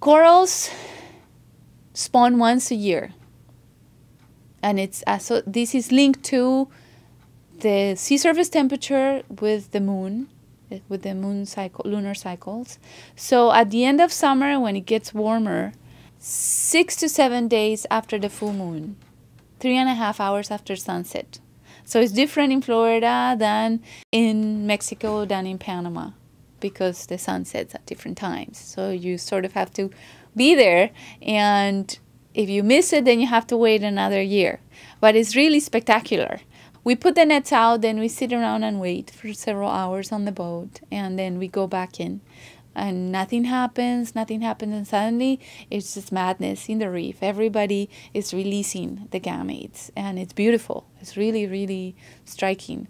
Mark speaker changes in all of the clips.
Speaker 1: Corals spawn once a year. And it's uh, so this is linked to the sea surface temperature with the moon, eh, with the moon cycle, lunar cycles. So at the end of summer, when it gets warmer, six to seven days after the full moon, three and a half hours after sunset. So it's different in Florida than in Mexico than in Panama because the sun sets at different times. So you sort of have to be there and if you miss it then you have to wait another year. But it's really spectacular. We put the nets out, then we sit around and wait for several hours on the boat and then we go back in and nothing happens, nothing happens, and suddenly it's just madness in the reef. Everybody is releasing the gametes, and it's beautiful. It's really, really striking.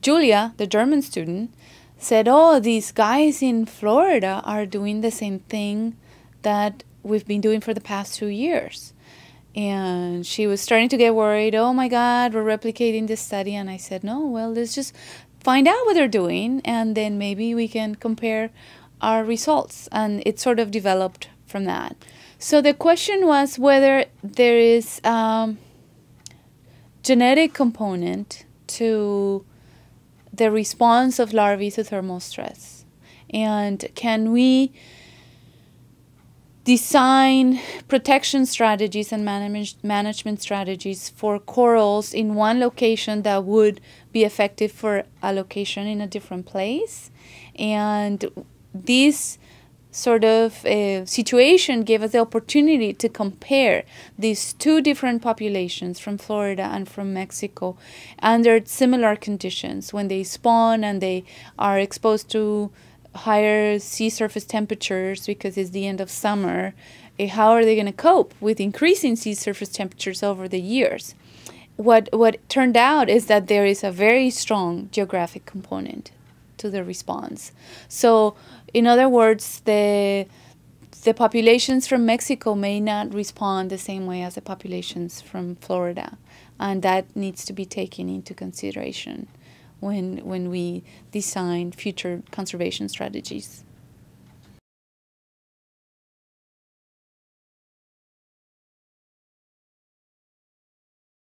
Speaker 1: Julia, the German student, said, Oh, these guys in Florida are doing the same thing that we've been doing for the past two years. And she was starting to get worried. Oh my God, we're replicating this study. And I said, No, well, let's just find out what they're doing and then maybe we can compare our results and it sort of developed from that so the question was whether there is um, genetic component to the response of larvae to thermal stress and can we design protection strategies and manage, management strategies for corals in one location that would be effective for a location in a different place. And this sort of uh, situation gave us the opportunity to compare these two different populations from Florida and from Mexico under similar conditions when they spawn and they are exposed to higher sea surface temperatures because it's the end of summer, eh, how are they going to cope with increasing sea surface temperatures over the years? What what turned out is that there is a very strong geographic component to the response. So, in other words, the the populations from Mexico may not respond the same way as the populations from Florida, and that needs to be taken into consideration when when we design future conservation strategies.